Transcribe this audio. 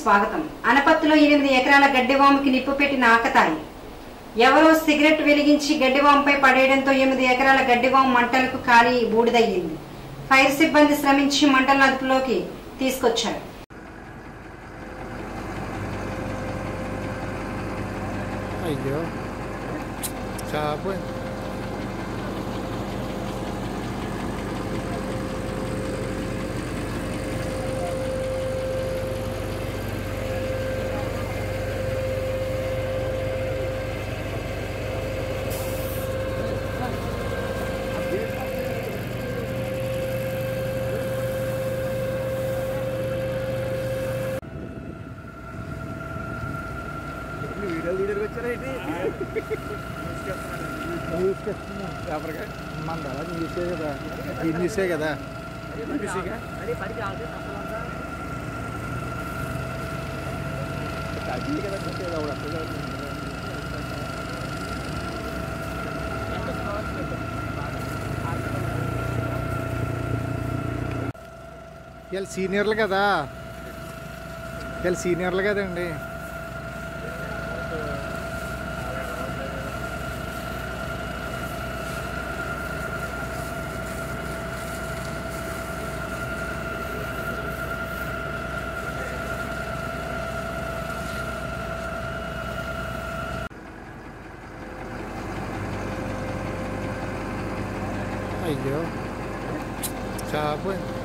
స్వాగతం? అనపత్తిలో ఎనిమిది ఎకరాల గడ్డివాముకి నిప్పు పెట్టిన ఆకతాయి ఎవరో సిగరెట్ వెలిగించి గడ్డివాముపై పడేయడంతో ఎనిమిది ఎకరాల గడ్డివాము మంటలకు కాలి బూడిదయ్యింది. ఫైర్ సిబ్బంది శ్రమించి మంటలను అదుపులోకి తీసుకొచ్చారు. అయ్యో. చాపోయింది వీడియో వీడియోకి వచ్చారా ఏంటి ఎవరిగా మన అలా న్యూసే కదా. ఈ న్యూసే కదా. అదే కాదు ఆవిడ అక్కడ వీళ్ళు సీనియర్లు కదా. వీళ్ళు సీనియర్లు కదండి. అయ్యో చాపోయింది